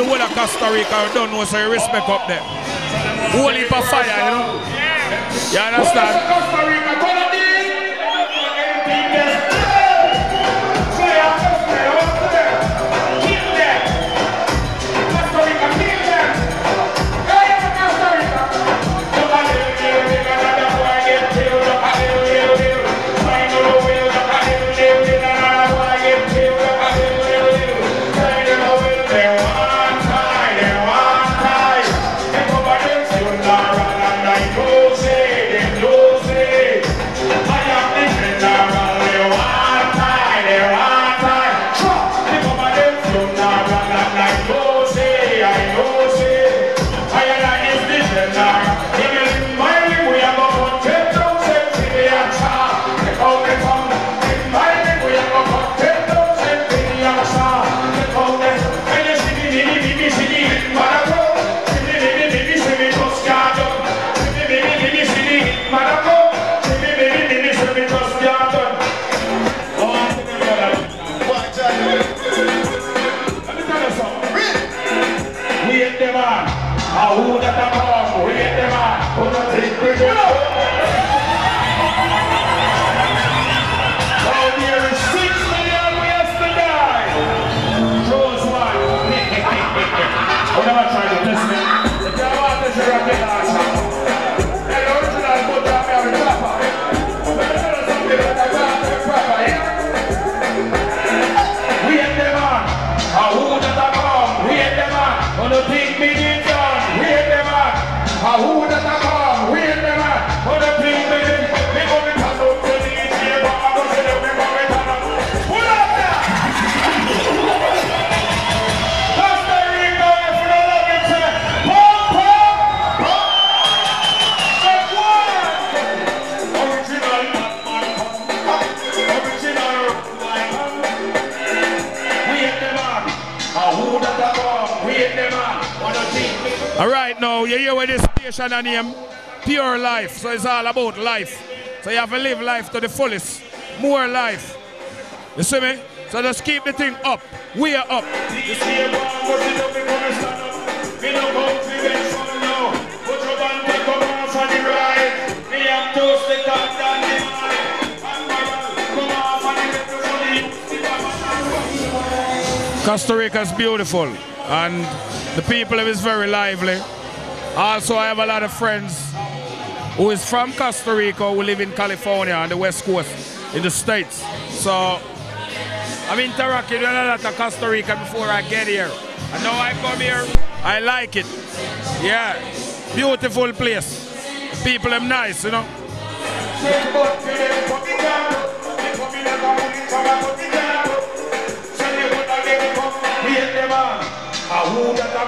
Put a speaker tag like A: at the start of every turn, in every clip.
A: the whole of Costa Rica I don't know, so you respect up there. Holy heap fire, you know? You understand?
B: now, you
A: hear where this station and him? Pure life. So it's all about life. So you have to live life to the fullest. More life. You see me? So just keep the thing up. We are up. Costa Rica is beautiful and the people is very lively. Also, I have a lot of friends who is from Costa Rica who live in California on the West Coast in the States. So I'm interacting with a lot of Costa Rica before I get here. I know I come here, I like it. Yeah, beautiful place. People are nice, you know.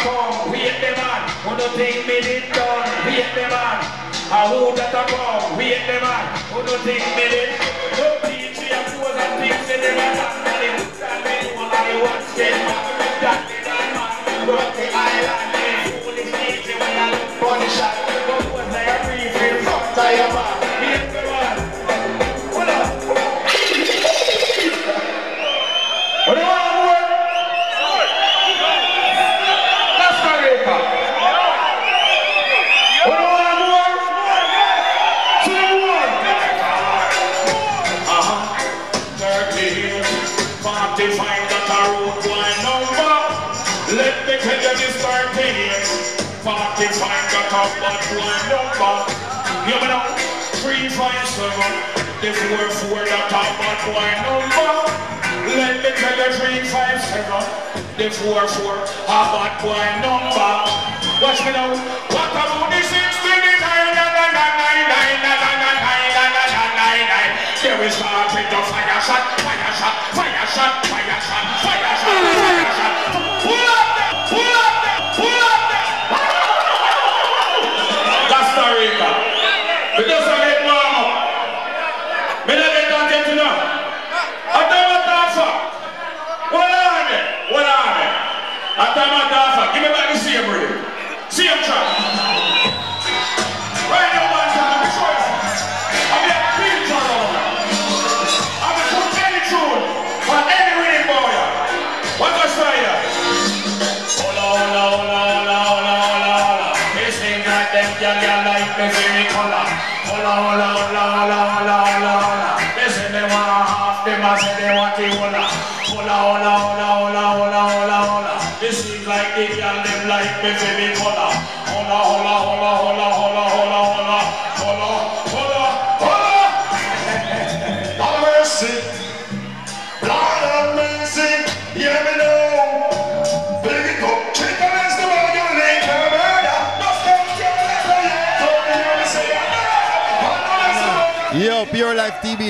B: Come, we the man the thing me did done, we are the man. I hold that a bomb, we are the man. Who no thing me did Forty-five got a road boy number. Let me tell you this third thing. Certified that a bad boy number. You know, three five seven. The four four got a bad boy number. Let me tell you three five seven. The four four a bad boy number. Watch me now. What about this? always starting the fire shot, fire shot, fire shot, fire shot, fire shot, fire shot. Pull up, pull up.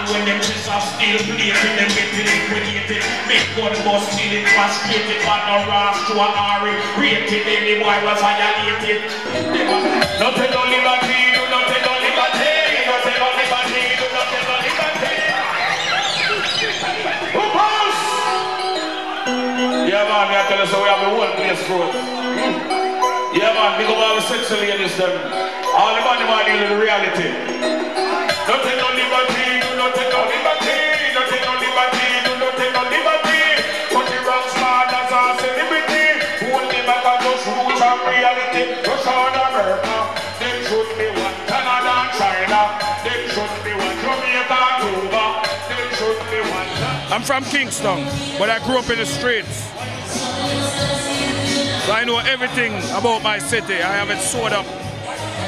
B: All when them chest are still plated Them get liquidated Make bust till it frustrated But no rash to an Ari Rated any boy was violated. Nothing on liberty do nothing on liberty Nothing Who pass? Yeah man, I tell you so we have the whole place through Yeah man, big up all the sexy ladies them. All the money man deal with reality
A: I'm from Kingston, but I grew up in the streets. So I know everything about my city. I have it sewed up.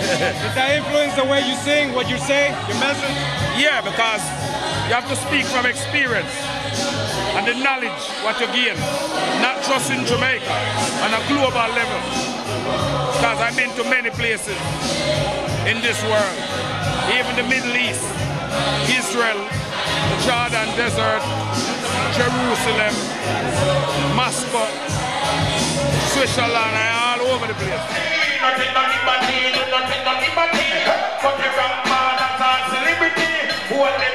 C: Did that influence the way you sing, what you say, your message?
A: Yeah, because you have to speak from experience and the knowledge what you gain, not just in Jamaica, on a global level. Because I've been to many places in this world, even the Middle East, Israel, the Jordan Desert, Jerusalem, Moscow, Switzerland, and all over the place. what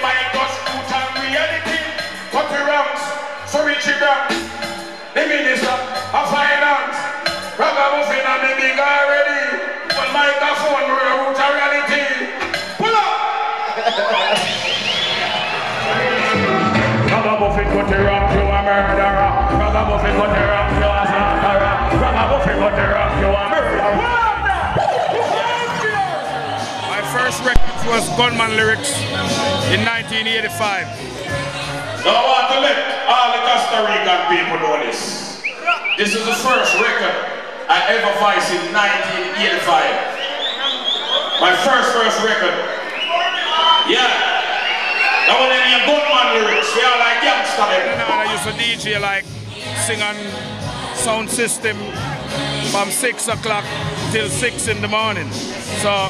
A: was Gunman Lyrics in 1985.
B: Now I want to let all the Costa Rican people know this. This is the first record I ever voiced in 1985. My first first record. Yeah. That one in your gunman lyrics. They are like
A: And
B: them.
A: I used to DJ like sing on sound system from 6 o'clock till 6 in the morning. So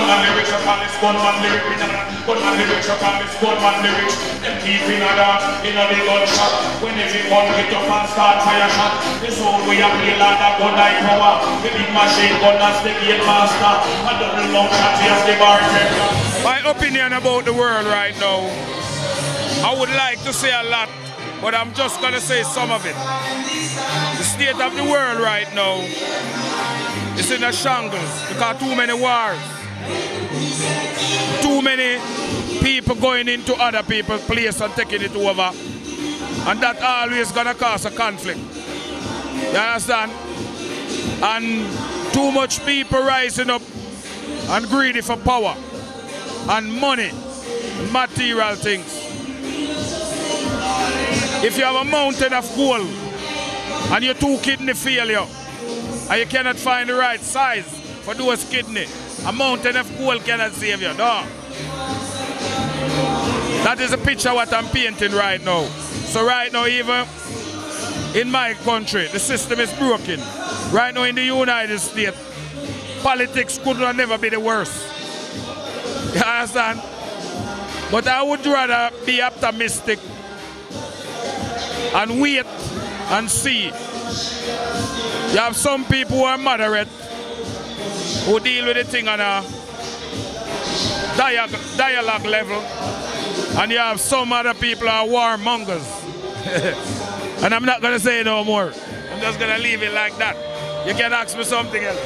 B: Gunman lyrics, call this gunman lyric. We don't know. Gunman lyrics, call this gunman lyrics. Them keep in a dance, in a big gunshot. When every gun hit up and start fire shot. This old way of play like a gun like power. The big machine gun as the gate master. A double long shot as the bartender.
A: My opinion about the world right now, I would like to say a lot, but I'm just gonna say some of it. The state of the world right now is in a shambles because too many wars, too many people going into other people's place and taking it over, and that always gonna cause a conflict. You understand? And too much people rising up and greedy for power and money, material things. If you have a mountain of gold and your two kidney fail you, and you cannot find the right size for those kidney, a mountain of gold cannot save you. No. That is a picture what I'm painting right now. So right now, even in my country, the system is broken.
B: Right now in the United States, politics could have never be the worst. You understand? But I would rather be optimistic and wait and see. You have some people who are moderate who deal with the thing on a dialogue, dialogue level, and you have some other people who are warmongers. and I'm not going to say no more. I'm just going to leave it like that. You can ask me something else.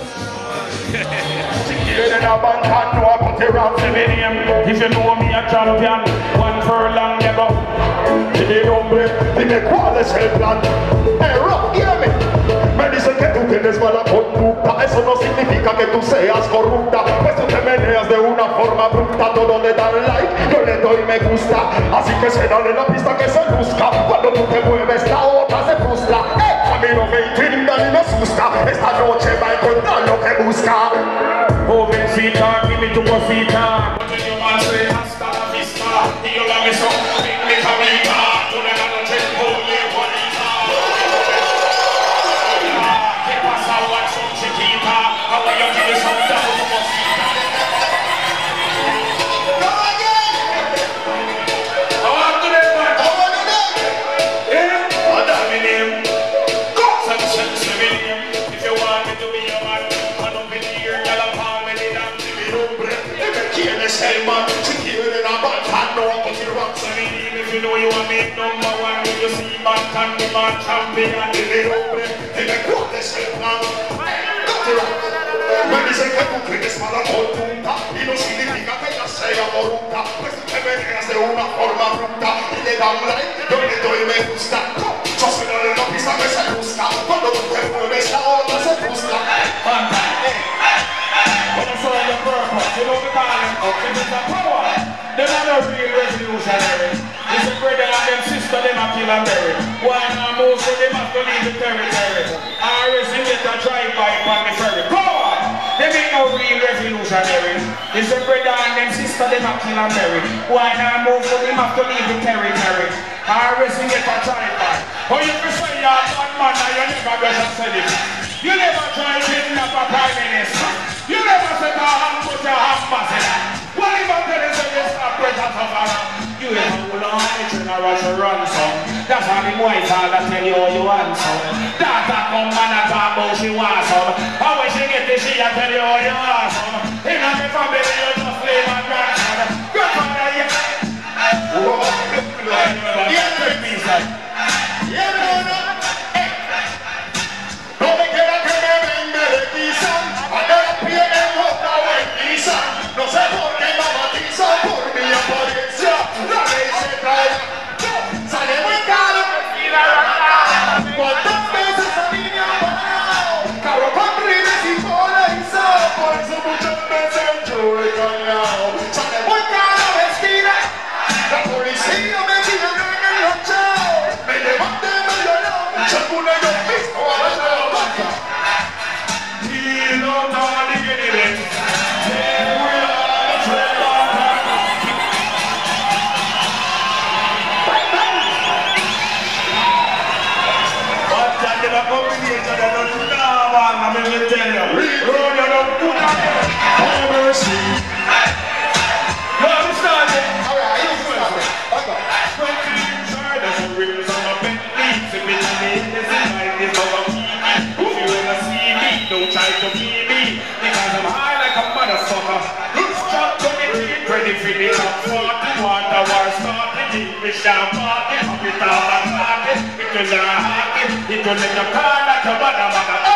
A: If you know me a champion, one furlong never. El hombre, dime cuál es el plan. Hey, Rock, hear tienes mala conducta, eso no significa que tú seas corrupta, pues tú te meneas de una forma bruta, todo le dan like, yo le doy me gusta, así que se dale la pista que se luzca, cuando tú te mueves la otra se frustra, ¡Eh! a mí no me intimida ni me asusta, esta noche va a encontrar lo que busca. Jovencita, give me tu cosita. El man, si quieren a Banton, no, but you rock some in If you know you want me number one, when you see Banton, the man champion, dime, hombre. Dime cuál es el man. Got Go to rock. Me dicen que tú tienes mala conducta y no significa que ella sea moruta, pues te meneas de una forma bruta y le dan like, yo doy me gusta. Yo soy la la pista que se gusta, cuando tú te mueves la otra se frustra. When I saw the purpose, you know the calling up, it is the power. Them are no real revolutionary. It's a brother and them sister, them a kill and bury. Why not move so them have to leave the territory? You get a drive-by on the ferry. On! Them ain't no real revolutionary. It's a brother and them sister, them a kill and bury. Why not move so them have to leave the territory? You get a drive-by. Oh, you can say you're a bad man and you never a sell it. You never try to kidnap a prime minister. You never set a hand put your massive. What if I tell you you stop pressure to around? You ever hold on the general to ransom. That's how the white all tell you all you want some. Data come man and talk she wants some. Down party, happy down and party. It will not happen. It will let the car like a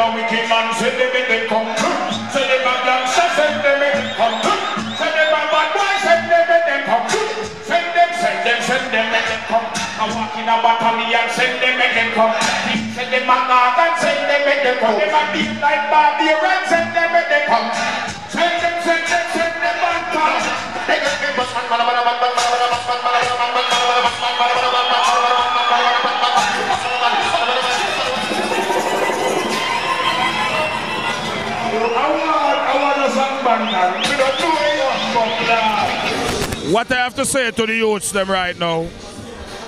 A: a wicked man, them in the country. Them a send them in. Say them bad boy, send them in the. Send them, send them, send them make them come. I walk in a battalion, send them. Send them a guard and send them in. Them send them make them come. Send them, send them, send them man, man,
D: What I have to say to the youths them right now,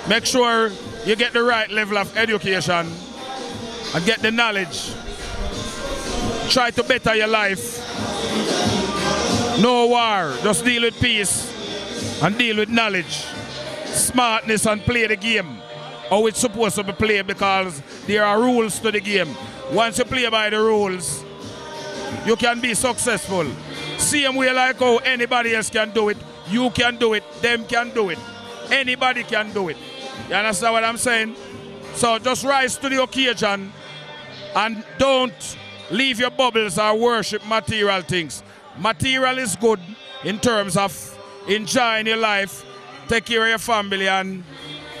D: make sure you get the right level of education and get the knowledge. Try to better your life. No war, just deal with peace and deal with knowledge, smartness and play the game how it's supposed to be played because there are rules to the game. Once you play by the rules, you can be successful. Same way like how anybody else can do it, you can do it, them can do it. Anybody can do it. You understand what I'm saying? So just rise to the occasion and don't leave your bubbles or worship material things. Material is good in terms of enjoying your life, take care of your family and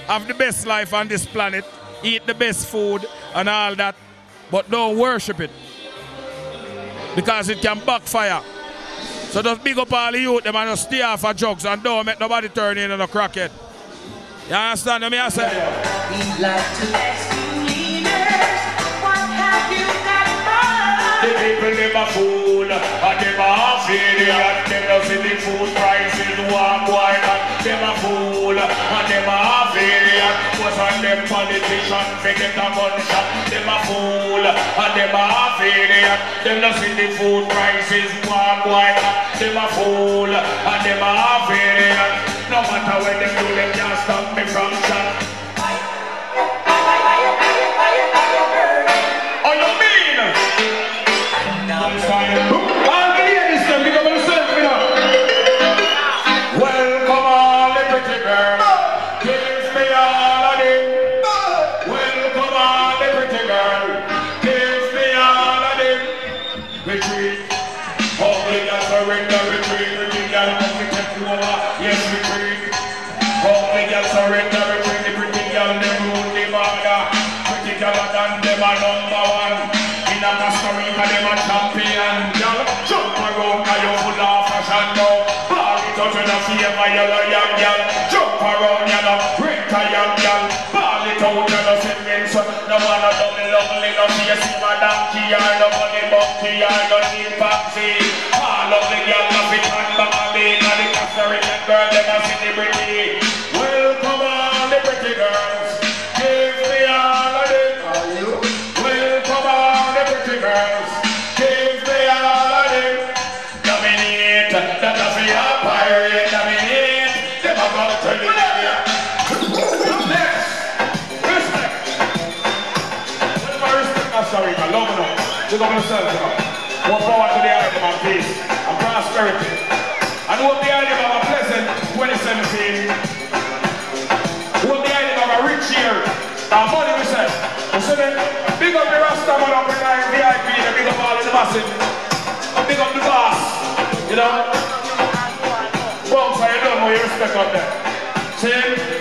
D: have the best life on this planet, eat the best food and all that, but don't worship it because it can backfire. So just big up all the youth, them and just stay off of drugs and don't make nobody turn in on a crackhead. You understand what I say?
A: The people them a fool, and them a half idiot. Them no see the food prices walk wide, and them a fool, and them a half idiot. Was on them politicians forget a gunshot. Them a fool, and them a half idiot. Them no see the food prices walk wide, and them a fool, and them a half idiot. No matter what them do, them can't stop yellow young girl. Around, you young girl. Ball it out, you lovely, no money monkey, chimpanzee. All of the girl love it and the girl, them a. Welcome Look up yourself, you know. More power to the item of peace and prosperity. And hope the item of a pleasant 2017 Hold the item of a rich year. Now, money we said. You see me? Big up the Rasta man up in the VIP, and big up all in the massive. Big up the boss. You know? Bounce, I don't know you respect up there. See?